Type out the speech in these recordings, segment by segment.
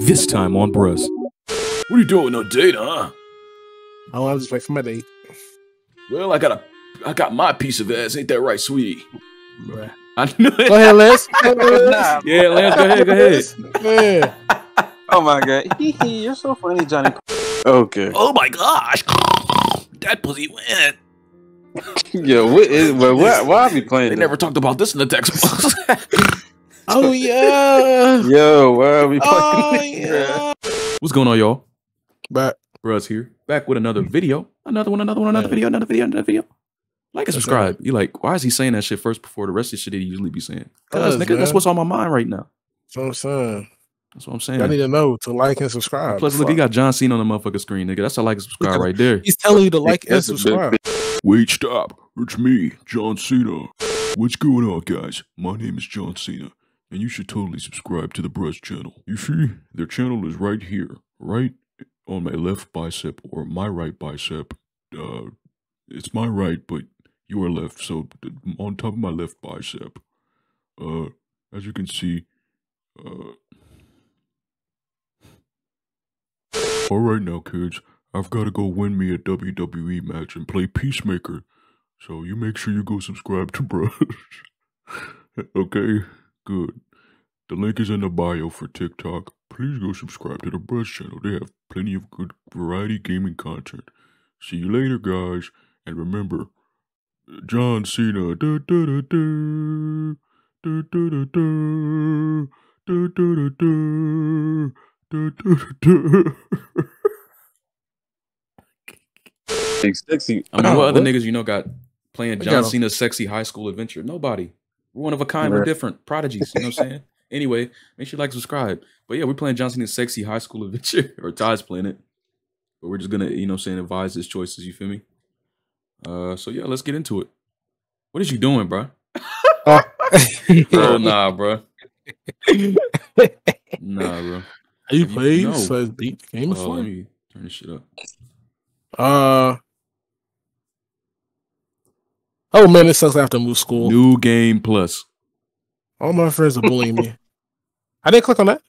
This time on Bruh's. What are you doing? With no date, huh? Oh, I was just waiting for my date. Well, I got a, I got my piece of ass. Ain't that right, sweetie? Bruh. I knew it. Go ahead, Les. Go ahead, Les. Yeah, Lance, go ahead, go ahead. Yeah. Oh my god. You're so funny, Johnny. Okay. Oh my gosh, that pussy went. Yo, what is but why why are we playing? They this? never talked about this in the textbooks. Oh yeah. Yo, are we? Oh yeah. What's going on, y'all? But Bruh's here. Back with another video. Another one, another one, another video, another video, another video. Like and subscribe. You like, why is he saying that shit first before the rest of the shit he usually be saying? Cause nigga, that's what's on my mind right now. that's what I'm saying. That's what I'm saying. I need to know to like and subscribe. Plus, look, he got John Cena on the motherfucking screen, nigga. That's a like and subscribe right there. He's telling you to like and That's a big subscribe. Wait, stop. It's me, John Cena. What's going on, guys? My name is John Cena, and you should totally subscribe to the Bruh's channel. You see, their channel is right here, right on my left bicep or my right bicep. Uh, it's my right, but you are left, so on top of my left bicep. Uh, as you can see, uh. All right now, kids. I've got to go win me a WWE match and play Peacemaker. So you make sure you go subscribe to Bruh's. okay? Good. The link is in the bio for TikTok. Please go subscribe to the Bruh's channel. They have plenty of good variety gaming content. See you later, guys. And remember, John Cena. Da, da, da, da. Da, da, da, da. Da, da, da, da. Da, da, da. Sexy. I mean, oh, what other niggas you know got playing John Cena's sexy high school adventure? Nobody. One of a kind. We're different. Prodigies. You know what I'm saying? Anyway, make sure you like, subscribe. But yeah, we're playing John Cena's sexy high school adventure, or Ty's playing it. But we're just gonna, you know, saying advise his choices. You feel me? Uh, so yeah, let's get into it. What is you doing, bro? Oh. Oh nah, bro. Nah, bro. Are you No. played? So it's beat the game before. let me turn this shit up. Uh. Oh man, it sucks. I have to move school. New game plus. All my friends are bullying me. I didn't click on that,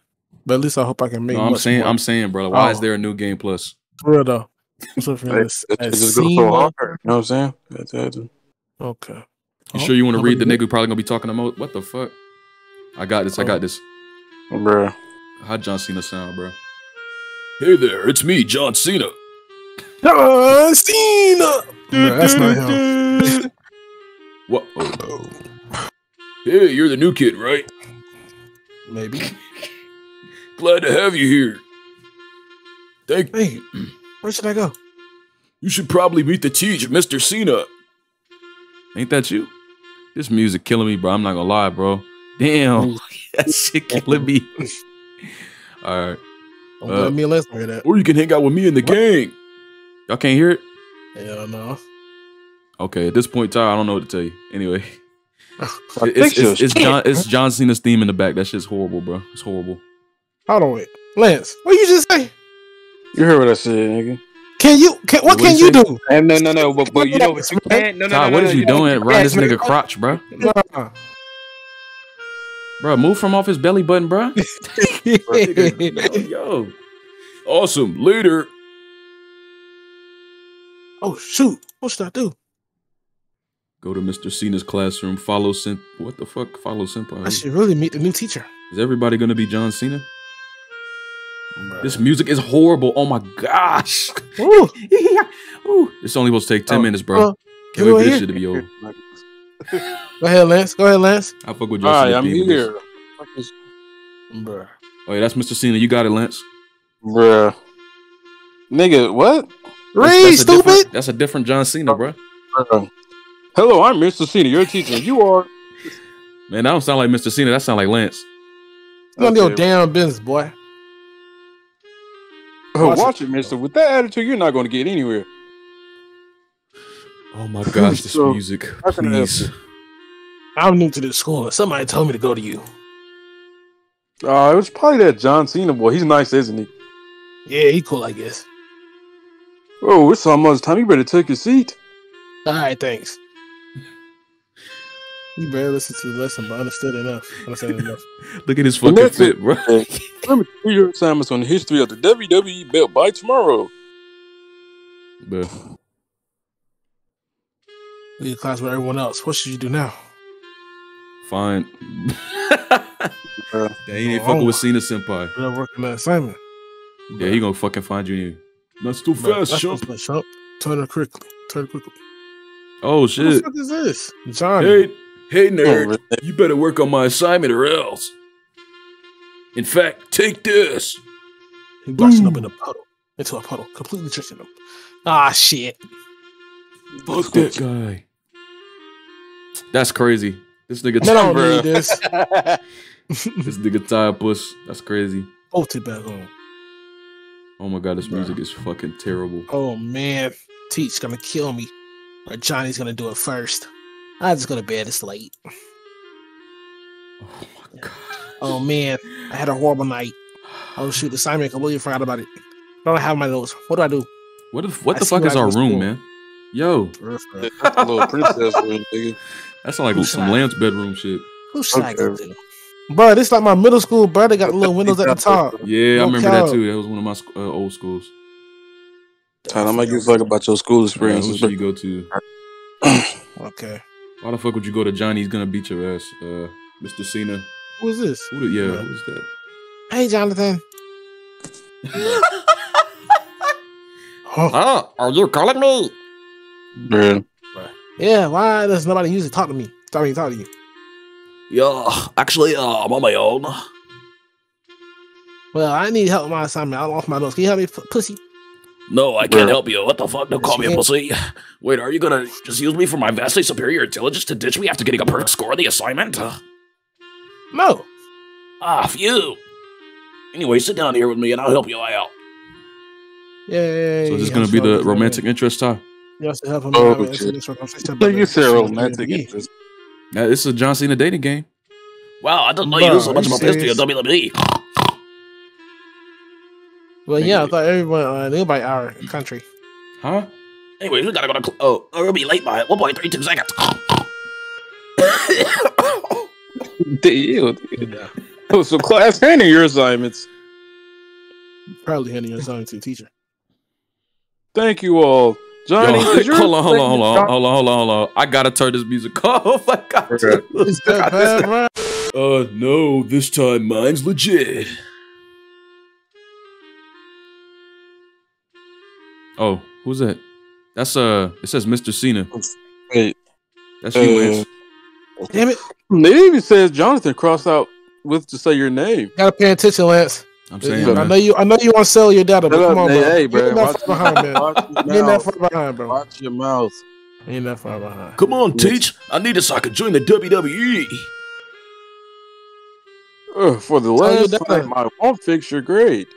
but at least I hope I can make. No, I'm saying, more. I'm saying, brother. Why is Oh. there a new game plus? For real though. What's up, It, friends? it, it just goes so hard. You know what I'm saying? That's it. Okay. You Oh, sure you want to read the nigga who probably gonna be talking about what the fuck? I got this. I Oh. got this. Oh, Bruh. How John Cena sound, bro? Hey there, it's me, John Cena. John Cena. Bruh, that's not him. What? Oh, Hey, you're the new kid, right? Maybe. Glad to have you here. Thank Hey, where should I go? You should probably meet the teacher, Mr. Cena. ain't that you? This music killing me, bro. I'm not gonna lie, bro. Damn, that shit killing me. All right, Don't Uh, let me and Les hear that. Or you can hang out with me and the What? gang. y'all can't hear it. Hell no. Okay, at this point, Ty, I don't know what to tell you. Anyway, My it's, it's, it's John. It's John Cena's theme in the back. That shit's horrible, bro. It's horrible. Hold on, wait. Lance, what you just say? You heard what I said, nigga. Can you? Can, what What can you you do? And no, no, no. But, but you know what you can't. No, no, Ty, no, what no, is no, you know doing? what Run this can't, nigga crotch, bro. Nah. Bro, move from off his belly button, bro. Yo, Awesome. Later. oh shoot! What should I do? Go to Mr. Cena's classroom. Follow Sen. What the fuck? Follow Senpai. I should really meet the new teacher. Is everybody gonna be John Cena? This music is horrible. Oh my gosh. Ooh, Ooh, it's only supposed to take 10 Oh, minutes, bro. well, Can't wait for this shit to be over. go ahead, Lance. Go ahead, Lance. I fuck with All John right, Cena. I'm theme here. Fuck Bruh. Oh, yeah, that's Mr. Cena. You got it, Lance. Bruh. Nigga, what? That's- that's a different- stupid. That's a different John Cena, bro. Bruh. Hello, I'm Mr. Cena, your teacher. You are. Man, that don't sound like Mr. Cena. That sound like Lance. None of your damn business, boy. Oh, Watch watch it, mister. With that attitude, you're not going to get anywhere. Oh my gosh, this So, music. Please. I'm new to this school. Somebody told me to go to you. Uh, it was probably that John Cena boy. He's nice, isn't he? Yeah, he cool, I guess. Oh, it's almost time. You better take your seat. All right, thanks. You barely listened to the lesson, but understood enough. Understood enough. Look at his fucking next fit, bro. Remember three year assignments on the history of the WWE belt by tomorrow. Bruh. Leave the class with everyone else. What should you do now? Fine. Yeah, he ain't Oh. fucking with Cena Senpai. You're not working that assignment. Yeah, he gonna fucking find you. in- Not too Bro, fast, that's chump. Turn it quickly. Turn it quickly. Oh shit! What the shit! fuck is this? Johnny. Hey, hey, nerd! You better work on my assignment or else. In fact, take this. He blasting up in a puddle. Into a puddle. Completely tricking him. Ah, shit. Fuck that guy. That's crazy. This nigga, No, I don't need this. this nigga tie a puss. That's crazy. Bolt it back on. Oh my god, this Bruh. music is fucking terrible. Oh, man. Teach gonna kill me. Or Johnny's gonna do it first. I just go to bed. It's late. Oh my god. Oh, man. I had a horrible night. Oh, shoot. The assignment. I completely forgot about it. I don't have my notes. What do I do? What the what I the fuck is our room, doing. man? Yo, For real. That's a little princess room, nigga. that's like some that? Lance bedroom shit. Who should I go to? Bro, this like my middle school, bro. They got little windows at the top. Yeah, I No remember that too. That was one of my uh, old schools. Tyler, I'm gonna give a fuck about your school Yeah, who experiences. should you go to? Okay. Why the fuck would you go to Johnny's gonna beat your ass, uh, Mr. Cena? Who is this? Who? The, yeah, Yeah. who's that? Hey, Jonathan. Oh, Ah, are you calling me? Bruh. yeah. Why does nobody usually talk to me? Talk to me, talk to you. Yeah, actually, uh, I'm on my own. Well, I need help with my assignment. I lost my notes. Can you help me, p- pussy? No, I can't help you. What the fuck? Don't call me a Yes, pussy. Wait, are you gonna just use me for my vastly superior intelligence to ditch me after getting a perfect score on the assignment? Uh, No. Ah, phew. Anyway, sit down here with me and I'll help you out. Yay. So is this gonna be the romantic interest time? You have to help him. Oh, out, man. shit. Think you said romantic interest. Now, this is a John Cena dating game. Wow, I didn't know Bruh, you knew so are much you about the history of serious? WWE. Well, yeah, I thought everyone uh, knew about our country. Huh? Anyways, we gotta go to. Cl- oh, we'll be late by 1.32 seconds. Ew. Oh, so class handing your assignments. Probably handing your son to the teacher. Thank you all. Johnny, Yo, is your hold on, hold on, hold on, assignment- hold on, hold on, hold on. I gotta turn this music off. I got Bruh. to. It's that bad, bro. Uh, no, this time mine's legit. Oh, who's that? That's uh, it says Mr. Cena. Wait, That's you, uh, Lance. Damn it. It even says Jonathan crossed out with to say your name. Gotta pay attention, Lance. I'm saying I know you. I know you want to sell your data, but Shut come up, on, hey, bro. hey, bro. ain't that far behind, man. watch your You ain't that far behind, bro. Watch your mouth. Ain't that far behind. Come on, Teach. I need this so I can join the. WWE. Ugh, for the last time, I won't fix your grade.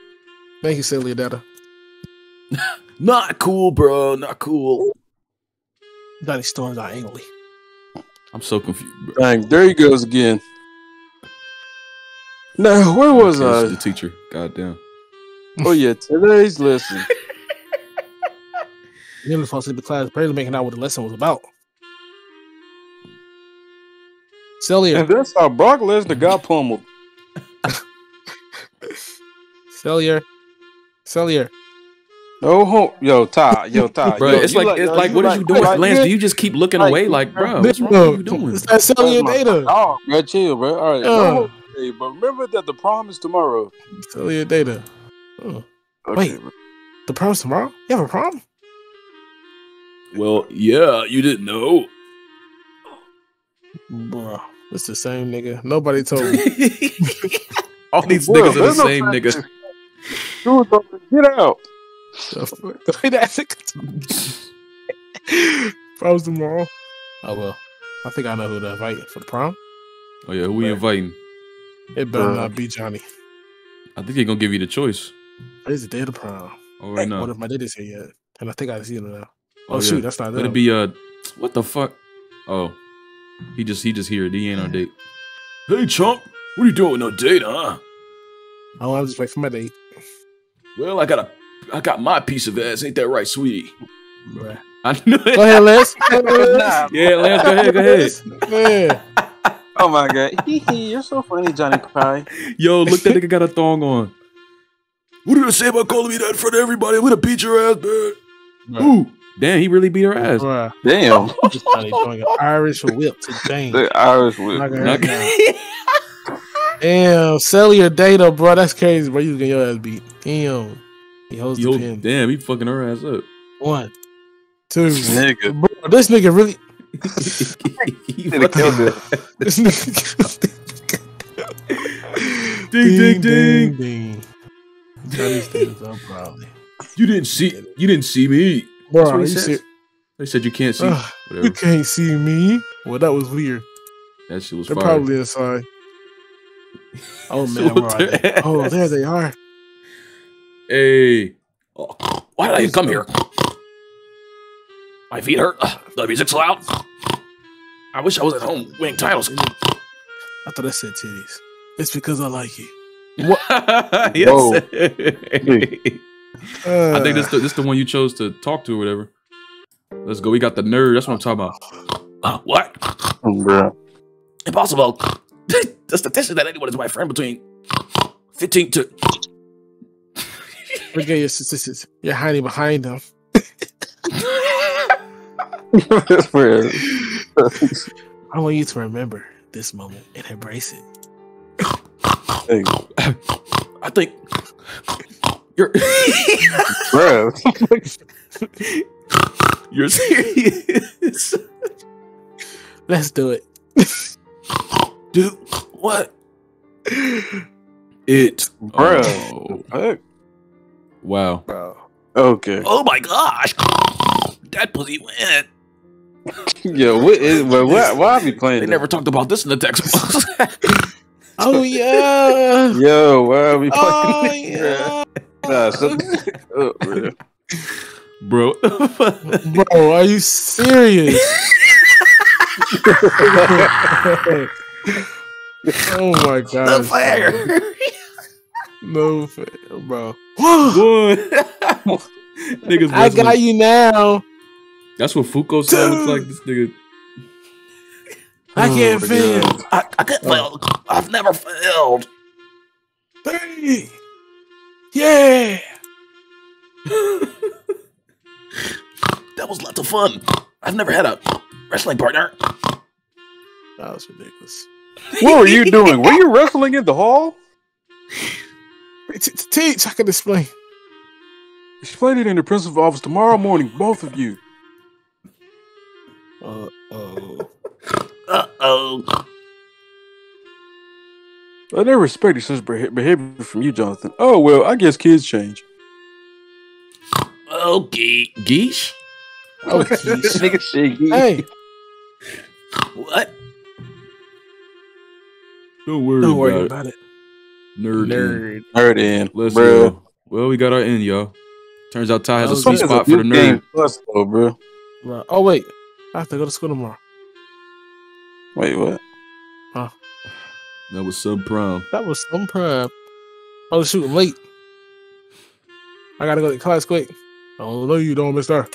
Thank you, sell your data. Not cool, bro. Not cool. Johnny storms out angrily. I'm so confused. Bro. Dang, there he goes again. Now, where was I? the teacher? Goddamn. Oh yeah, today's lesson. You're supposed to be class, barely making out what the lesson was about. Celia, And that's how Brock Lesnar got pummeled. Celia, Celia. Oh, ho- yo, Ty, yo, Ty, Bro, yo, it's you like, it's like, what are you doing, like, Lance? Do you just keep looking like- away? Like, bro, Big what's wrong with you doing? It's that Celia data. dog, bro, chill, bro. All right, Yeah. no, hey, but remember that the prom is tomorrow. Celia data. Oh. Okay, Wait. The prom's tomorrow? You have a prom? Well, yeah, you didn't know. Bro, it's the same nigga. Nobody told me. All these Bro, niggas are the there's no same fact nigga. Get out. The fuck? The way that nigga Prom's tomorrow. Oh well. I think I know who to invite for the prom. Oh yeah, who we inviting? It better Uh, not be Johnny. I think he's gonna give you the choice. It's the day of the prom. Oh right now. What if my dad is here yet? And I think I see him now. Oh, Oh, yeah. shoot, that's not Let them. it be uh, what the fuck? Oh, he just he just here. He ain't on date. Hey, chump. What are you doing with no date, huh? Oh, I'm just waiting for my date. Well, I got a, I got my piece of ass. Ain't that right, sweetie? Bruh. I knew it. Go ahead, Les. Go ahead, Les. Go ahead, go ahead. Yeah. Oh my god. Hee hee, You're so funny, Johnny Pie. Yo, look, that nigga got a thong on. What did I say about calling me that in front of everybody? I'm gonna beat your ass, man. Ooh, damn, he really beat her ass. Bruh. Damn. Just Johnny doing an Irish whip to James. The Irish whip. Knock her Knock- down. Damn, sell your data, bro. That's crazy, bro. You was getting your ass beat. Damn. He holds Yo, the pin. damn, he fucking her ass up. One, two. Nigga. Bro, this nigga really. He Nigga killed it. This nigga. Ding, ding, ding. ding. Johnny stands up proudly. You didn't see. You didn't see me. Bro, That's what he you says. They said you can't see. Ugh, you can't see me. Well, that was weird. That shit was They're fire. probably inside. Oh man, where are they? Oh, there they are. Hey, Oh, why did I even come here? My feet hurt. The music's loud. I wish I was at home winning titles. I thought that said titties. It's because I like you. yes. Whoa. I think this the, this the one you chose to talk to or whatever. Let's go. We got the nerd. That's what I'm talking about. Uh, what? Bro. Impossible. the statistic that anyone is my friend between 15 to. Forget your statistics. You're hiding behind them. I want you to remember this moment and embrace it. Hey, I think. You're. bro. You're serious. Let's do it. Dude, what? It. Bro. Oh, Fuck. wow. Bro. Okay. Oh my gosh. That pussy went. Yo, what is, but why, why are we playing They this? never talked about this in the textbooks. Oh yeah. Yo, why are we playing oh this? yeah. Nah, shut the oh, bro. Bro. Bro, are you serious? oh my god. the god. fire. No bro. Boy. Niggas I got wrestling. you now. That's what Fuko sound looks like. This nigga. I oh, can't Oh, feel. God. I, I can't oh. fail. I've never failed. Three. Yeah. That was lots of fun. I've never had a wrestling partner. That was ridiculous. What were you doing? Were you wrestling in the hall? T- t- Teach, I can explain. Explain it in the principal's office tomorrow morning, both of you. Uh oh. Uh oh. I never expected such beha- behavior from you, Jonathan. Oh well, I guess kids change. Okay. Geesh? Oh, geez. Nigga shit. hey, What? Don't worry, don't worry about, about it. it. Nerd. in. Nerd. Nerd in, Let's bro. Well, we got our end, y'all. Turns out Ty has That a was sweet good. spot for the nerd. Plus, though, bro. Right. Oh wait, I have to go to school tomorrow. Wait, what? That was subprime. That was some prime. I was shooting late. I gotta go to class quick. Oh no, you don't, Mister.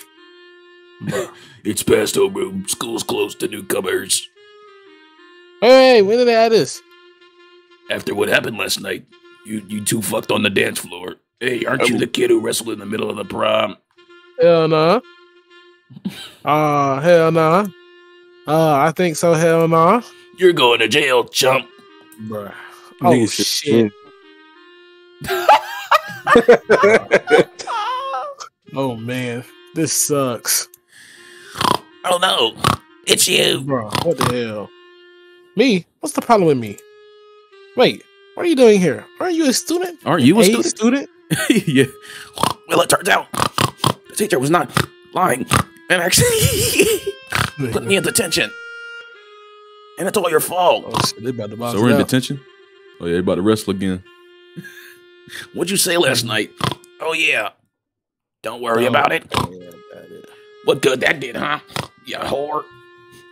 It's past homeroom. School's closed to newcomers. Hey, when did they add this? After what happened last night, you you two fucked on the dance floor. Hey, aren't you the kid who wrestled in the middle of the prom? Hell nah. Ah, hell nah. Uh, I think so. Hell nah. You're going to jail, chump. Bruh. Oh Nigga shit. Oh man, this sucks, Oh no, it's you. bro. What the hell? Me? What's the problem with me? Wait, what are you doing here? Aren't you a student? Aren't you a student? student? yeah. Well, it turns out the teacher was not lying and actually put me in detention. And it's all your fault. Oh shit, they about to box So we're in out. detention? Oh, yeah, they about to wrestle again. What'd you say last night? Oh, yeah. Don't worry Oh, about it. about it. What good that did, huh? You whore.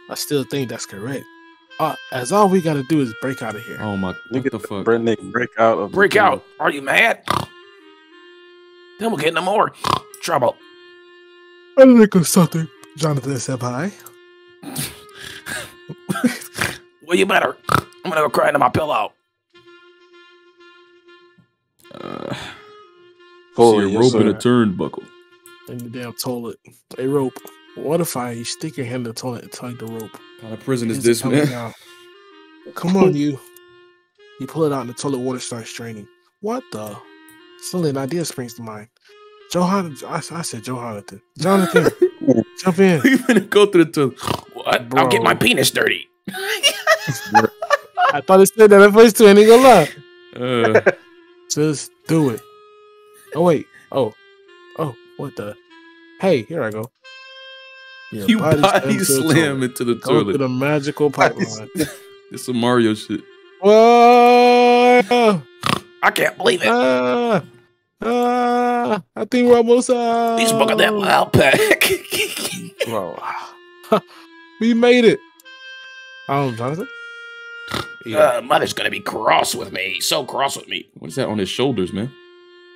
I still think that's correct. Uh, as all we gotta do is break out of here. Oh, my. What Nigga, the fuck? Break, nigga, break out of Break out. Are you mad? Then we'll get into more trouble. I think of something. Jonathan Senpai. Well, you better. I'm gonna go cry into my pillow. Uh, Fully, see a yes, rope and a turnbuckle. In the damn toilet. A rope. What if I stick your hand in the toilet and tug the rope? What kind of prison is this, man? down. Come on, you. You pull it out and the toilet water starts draining. What the? Suddenly an idea springs to mind. Johan, I, I said Jonathan. Jonathan, jump in. we gonna go through the toilet. What? I'll get my penis dirty. I thought it said that at first too. I ain't gonna lie. Uh, Just do it. Oh wait. Oh. Oh. What the? Hey, here I go. Your you body, slam to the slam toilet. into the Go toilet. the magical pipeline. It's some Mario shit. Whoa! I can't believe it. Ah, ah, I think we're almost out. These book of that loud pack. Bro, we made it. Um, Jonathan. Yeah, uh, mother's gonna be cross with me. So cross with me. What is that on his shoulders, man?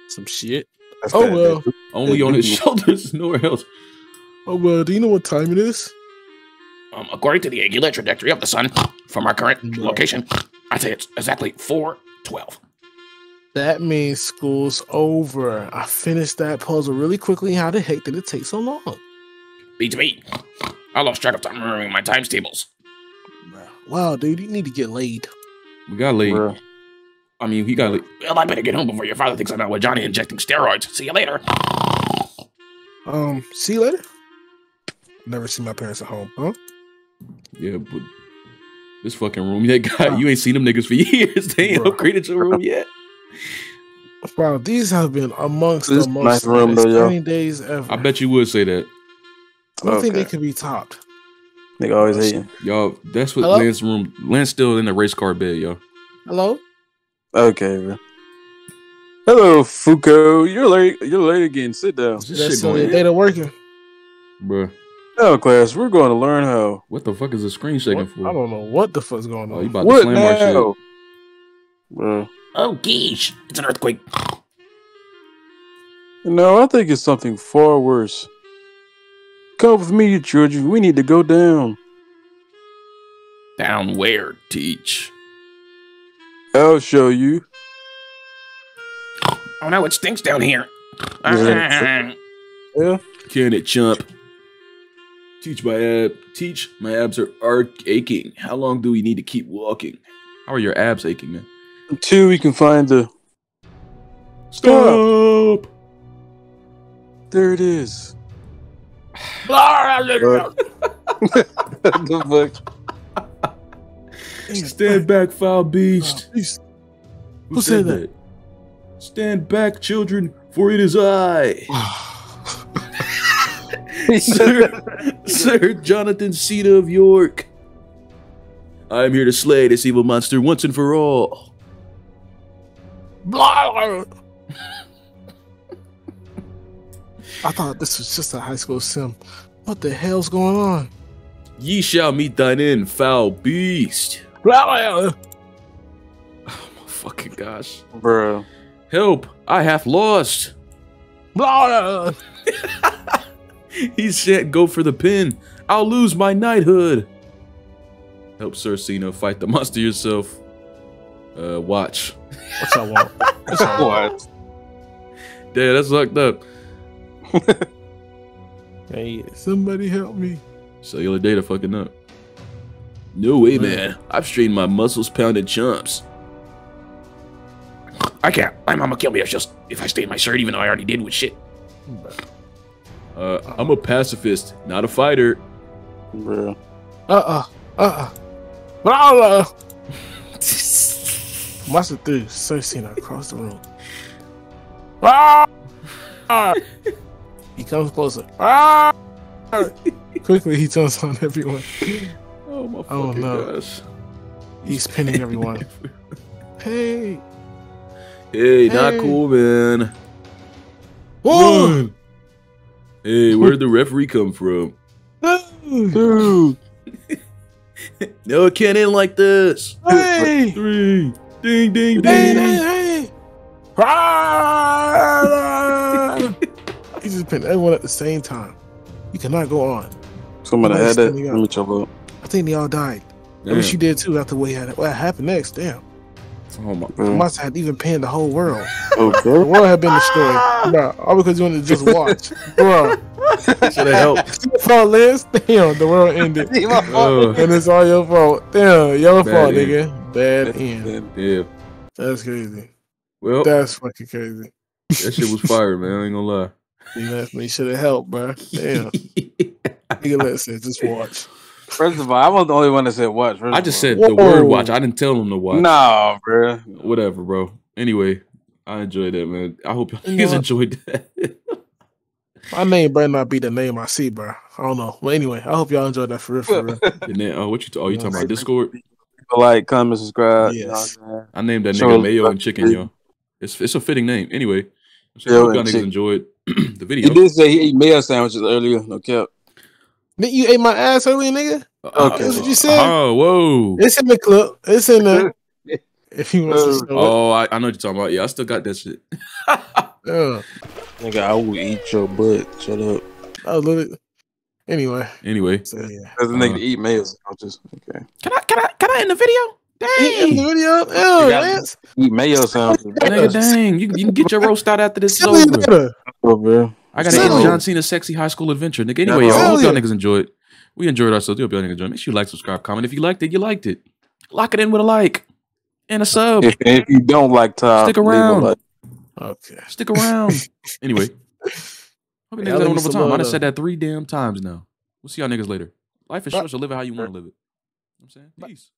some shit. That's Oh bad, well. Only on his shoulders, nowhere else. Oh well. Do you know what time it is? Um, according to the angular trajectory of the sun from our current No. location, I'd say it's exactly 412. That means school's over. I finished that puzzle really quickly. How the heck did it take so long? Beats me. I lost track of time remembering my times tables. Wow, dude, you need to get laid. We got laid. Bruh. I mean, he got laid. Well, I better get home before your father thinks I'm out with Johnny injecting steroids. See you later. Um, see you later. Never see my parents at home, huh? Yeah, but this fucking room they got, you ain't seen them niggas for years. They ain't Bro. upgraded your room yet. Wow, these have been amongst This the most nice room, though, yo. exciting days ever. I bet you would say that. I don't think they Okay. could be topped. Nigga always hating. Y'all, that's what Hello? Lance room. Lance still in the race car bed, y'all. Hello? Okay, bro. Hello, Foucault. You're late. You're late again. Sit down. Is this That's shit still the going working. Bruh, Now, class, we're going to learn how. what the fuck is the screen shaking What? for? I don't know what the fuck's going Oh, you on. about to What slam our shit. now? Bro. Oh, geesh. It's an earthquake. No, I think it's something far worse. Come with me, you children. We need to go down. Down where, teach? I'll show you. Oh no, it stinks down here. Yeah. Yeah. Can it chump? Teach my ab. Teach my abs are arc aching. How long do we need to keep walking? How are your abs aching, man? Two, we can find the. Stop! There it is. the fuck? Stand back, foul beast. Who, Who said that? Stand back, children, for it is I, Sir, Sir Jonathan Cena of York. I am here to slay this evil monster once and for all. I thought this was just a high school sim. What the hell's going on? Ye shall meet thine end, foul beast. Oh my fucking gosh. Bro. Help! I have lost. He said, "Go for the pin. I'll lose my knighthood." Help Sir Cena fight the monster yourself. Uh, watch. What's I want? What's I want? What? Yeah, that's fucked up. Hey, somebody help me. Cellular data fucking up. No way, man. I've strained my muscles pounding chumps. I can't. My mama killed me if just if I stay in my shirt, even though I already did with shit. Uh, I'm a pacifist, not a fighter. Bro. Uh uh. Uh uh. Master 3, Cersei across the room. Ah! he comes closer. Ah! Quickly, he jumps on everyone. Oh my Oh, no. gosh. He's pinning everyone. Hey! Hey, not cool, man. Whoa! Run. Hey, where'd the referee come from? Dude. No, it can't end like this. Hey! Three. Ding, ding, Hey! ding. Hey! Hey! Ah! he just pinned everyone at the same time. You cannot go on. Somebody Somebody had that. Let me check out. I think they all died. I wish you did too after what, had, it. what happened next. Damn. Oh my. Mm. Must have even panned the whole world. The Okay. world had been destroyed. Bro, all because you wanted to just watch. Bro. Should have helped. Your fault, Liz. Damn, the world ended. Oh, And it's all your fault. Damn, your Bad fault, end. nigga. Bad end. yeah. That's crazy. Well, That's fucking crazy. that shit was fire, man. I ain't gonna lie. You know, me should have helped, bro. Damn. Nigga, listen, just watch. First of all, I was the only one that said watch. I just all. said the word watch. I didn't tell him to watch. Nah, bro. Whatever, bro. Anyway, I enjoyed that, man. I hope you guys know enjoyed that. My name better not be the name I see, bro. I don't know. But anyway, I hope y'all enjoyed that for real. For real. and then, oh, what you? T- oh, you talking about Discord? Like, comment, subscribe. You I'm Yes. saying? I named that Show nigga Mayo and Chicken, yo. It's it's a fitting name. Anyway, I'm saying, I hope y'all and niggas enjoyed the video. He did say he ate mayo sandwiches earlier. No cap. Nigga, you ate my ass earlier, nigga. Uh, That's what you said? Oh, whoa. It's in the clip. It's in the. If you want to show it. Oh, I, I know what you're talking about. Yeah, I still got that shit. Yeah. Nigga, I will eat your butt. Shut up. I was literally. Anyway, Anyway, so yeah. That's the nigga Uh. to eat mayo sandwiches. Okay. Can I can I can I end the video? Hey, in the Dang. video, You yeah, got- Lance. Eat mayo sandwiches. nigga, dang, you, you can get your roast out after this is Silly over. Oh, bro. I gotta Silly. end John Cena's sexy high school adventure, nigga. Anyway, Yeah, y'all, I hope y'all silly. niggas enjoyed. We enjoyed ourselves. Hope y'all niggas enjoyed. Make sure you like, subscribe, comment. If you liked it, you liked it. Lock it in with a like and a sub. If, if you don't like Tom, Stick leave a around. like. Okay. Stick around. anyway, hope you Yeah, niggas had I a like wonderful time. I love, done said that three damn times now. We'll see y'all niggas later. Life is short, so live it how you want to live it. You know what I'm saying? Peace.